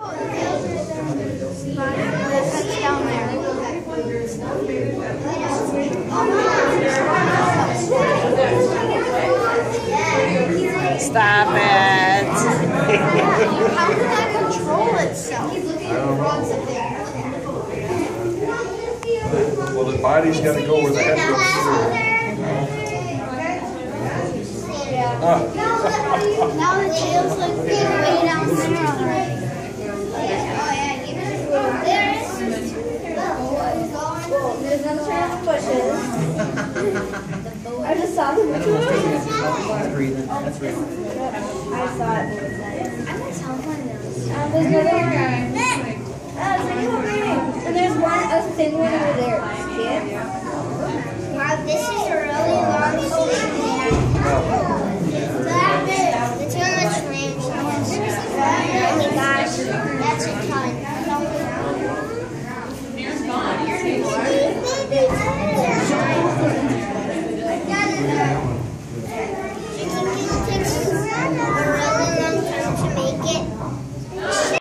That's down there. Stop it. How can that control itself? Well, the body's gotta go where the head goes. Now the tail's like way down I just saw them. That's breathing. That's. I saw it. I'm going to tell one of those. Uh, there's another one. Oh, like, you were breathing. And there's one, a thin one over there. Wow, this is a really long sleeve. Stop it. It's going. Oh my gosh. That's a ton.